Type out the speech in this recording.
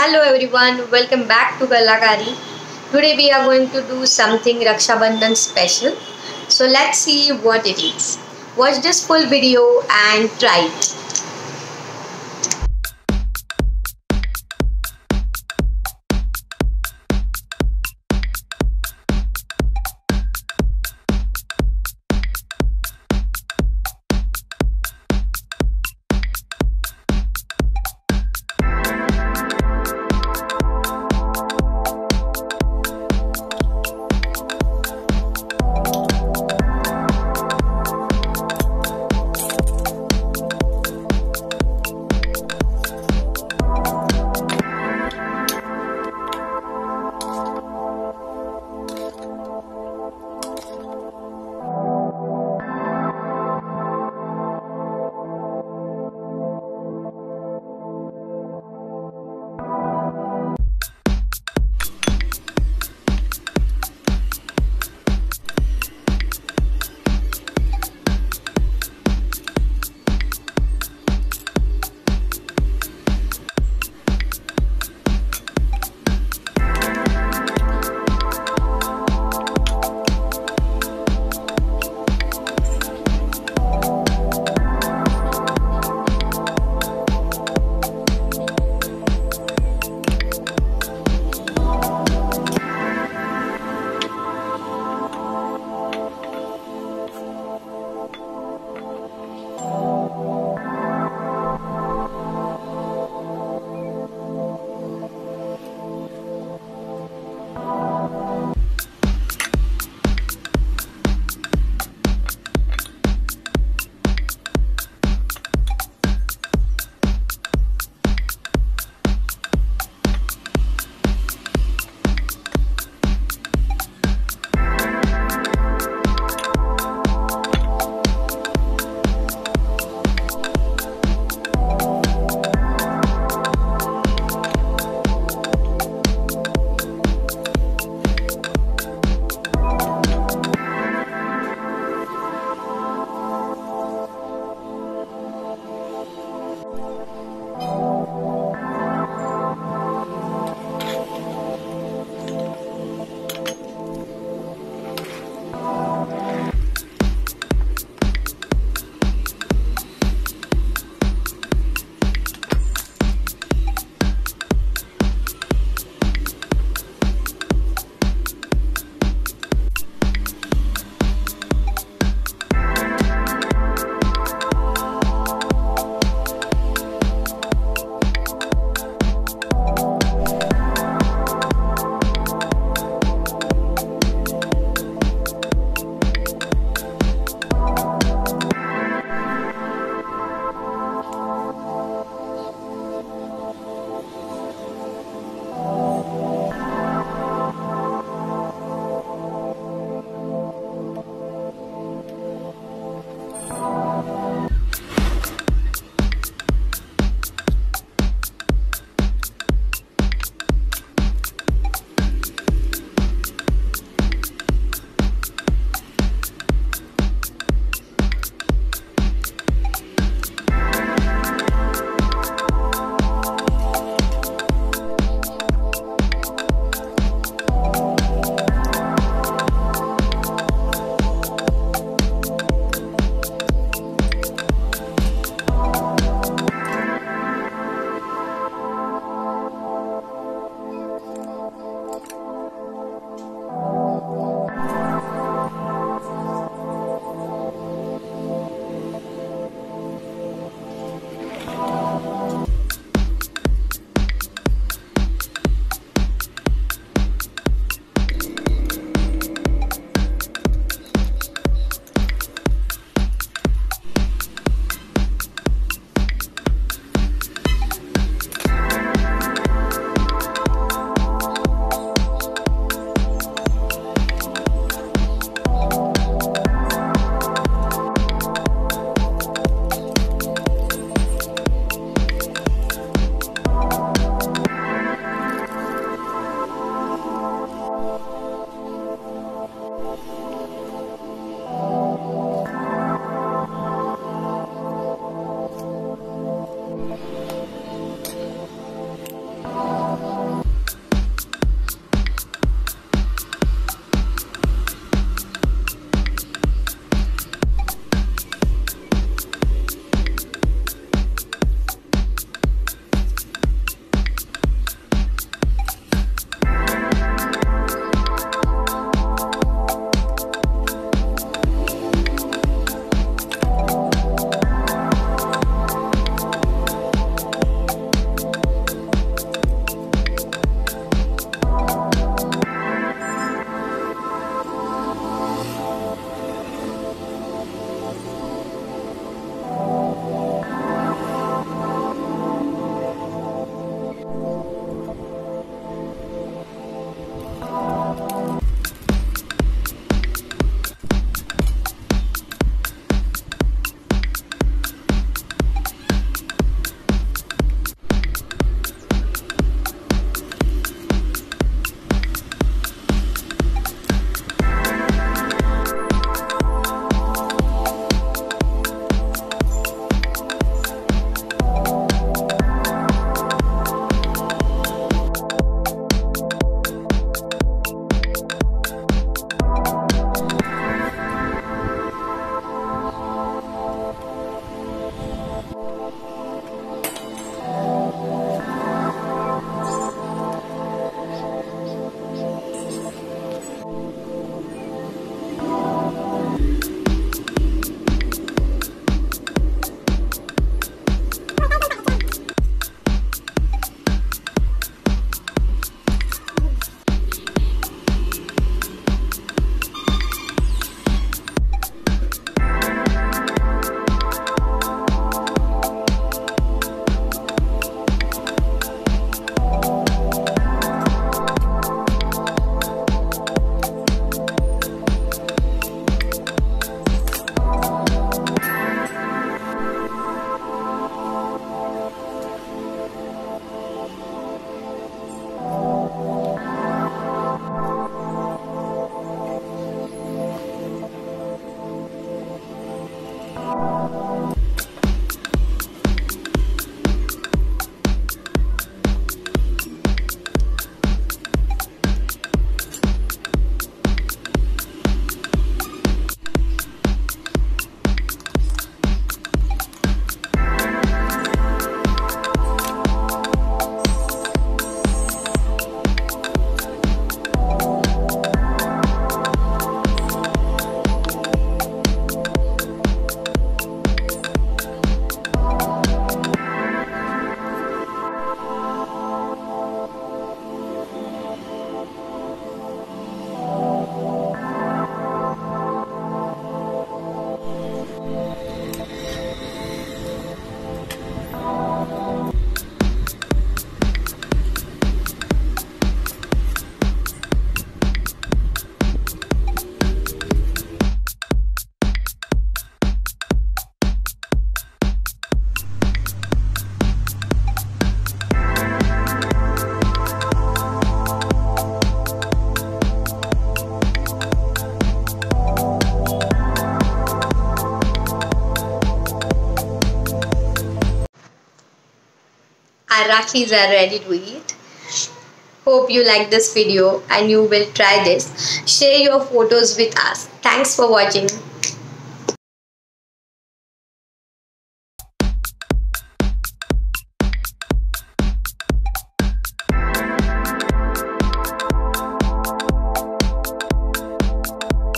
Hello everyone, welcome back to Kallakari. Today we are going to do something Raksha Bandhan special. So let's see what it is. Watch this full video and try it. ああ。Our rakhis are ready to eat. Hope you like this video and you will try this. Share your photos with us. Thanks for watching